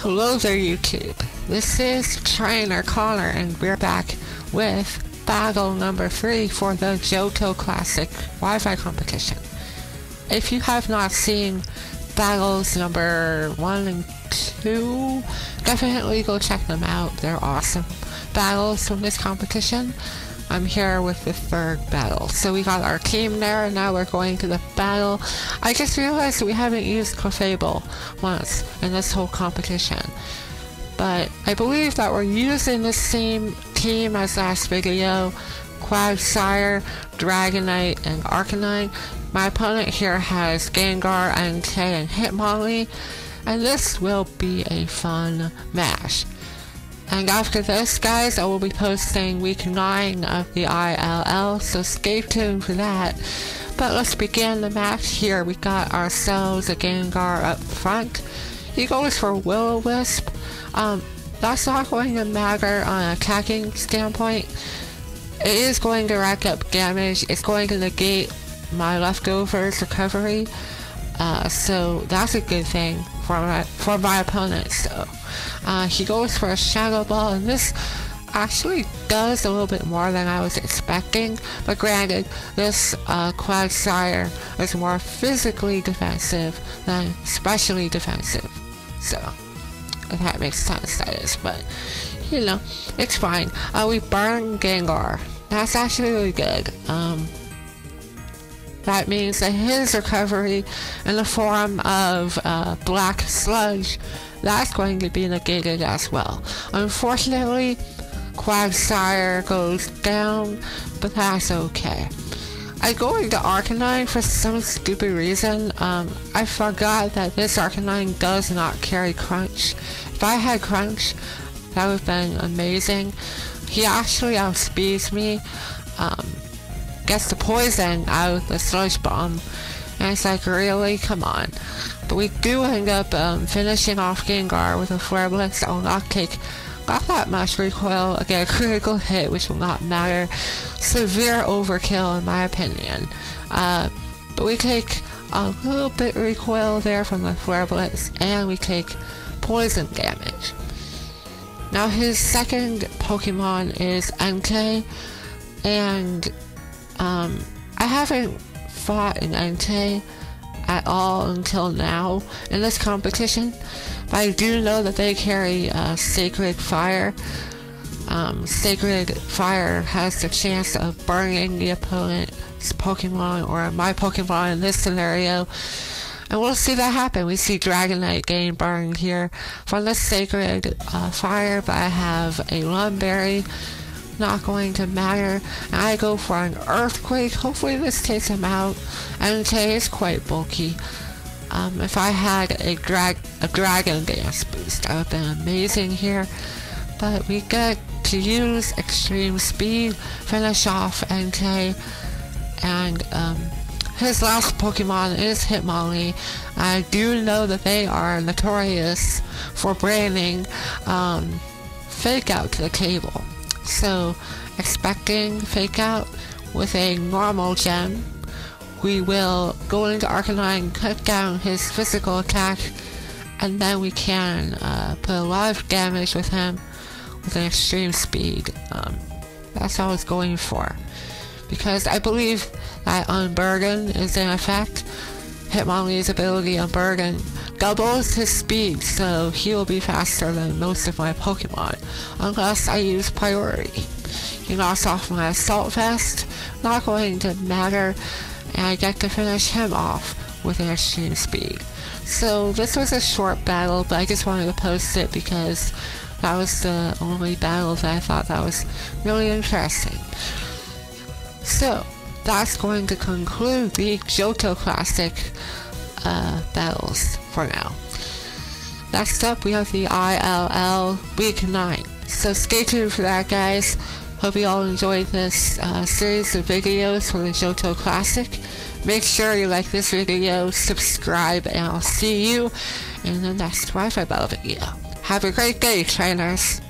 Hello there YouTube. This is Trainer Connor and we're back with battle number 3 for the Johto Classic Wi-Fi competition. If you have not seen battles number 1 and 2, definitely go check them out. They're awesome battles from this competition. I'm here with the third battle. So we got our team there, and now we're going to the battle. I just realized we haven't used Clefable once in this whole competition. But I believe that we're using the same team as last video. Quagsire, Dragonite, and Arcanine. My opponent here has Gengar, Entei, and Hitmonlee. And this will be a fun match. And after this, guys, I will be posting week 9 of the ILL, so stay tuned for that. But let's begin the match here. We got ourselves a Gengar up front. He goes for Will-O-Wisp. Um, that's not going to matter on an attacking standpoint. It is going to rack up damage. It's going to negate my leftovers recovery. Uh, so that's a good thing for my, for my opponent. So uh, he goes for a Shadow Ball, and this actually does a little bit more than I was expecting. But granted, this uh, Quagsire is more physically defensive than specially defensive. So if that makes a ton of sense. But you know, it's fine. Uh, we burn Gengar. That's actually really good. Um, that means that his recovery in the form of uh, black sludge, that's going to be negated as well. Unfortunately, Quagsire goes down, but that's okay. I go into Arcanine for some stupid reason. Um, I forgot that this Arcanine does not carry Crunch. If I had Crunch, that would have been amazing. He actually outspeeds me. Um, gets the poison out of the sludge bomb. And it's like, really? Come on. But we do end up um, finishing off Gengar with a Flare Blitz that will not take not that much recoil, again a critical hit which will not matter. Severe overkill in my opinion. Uh, but we take a little bit recoil there from the Flare Blitz and we take poison damage. Now his second Pokemon is Entei and um, I haven't fought an Entei at all until now in this competition, but I do know that they carry uh, Sacred Fire. Um, Sacred Fire has the chance of burning the opponent's Pokemon or my Pokemon in this scenario. And we'll see that happen. We see Dragonite getting burned here from the Sacred uh, Fire, but I have a Lum Berry not going to matter. I go for an earthquake. Hopefully this takes him out. And Entei is quite bulky. Um, if I had a drag a dragon dance boost, that would have been amazing here. But we get to use extreme speed, finish off Entei, and um, his last Pokemon is Hitmonlee. I do know that they are notorious for branding um, fake out to the table. So, expecting fake out with a normal gem, we will go into Arcanine, cut down his physical attack, and then we can uh, put a lot of damage with him with an extreme speed. Um, that's what I was going for. Because I believe that Unburden is in effect. Hitmonlee's ability on Doubles his speed, so he will be faster than most of my Pokemon, unless I use priority. He knocks off my Assault Vest, not going to matter, and I get to finish him off with an extreme speed. So this was a short battle, but I just wanted to post it because that was the only battle that I thought that was really interesting. So, that's going to conclude the Johto Classic uh, battles for now. Next up, we have the ILL Week 9. So stay tuned for that, guys. Hope you all enjoyed this uh, series of videos from the Johto Classic. Make sure you like this video, subscribe, and I'll see you in the next Wi-Fi battle video. Have a great day, trainers!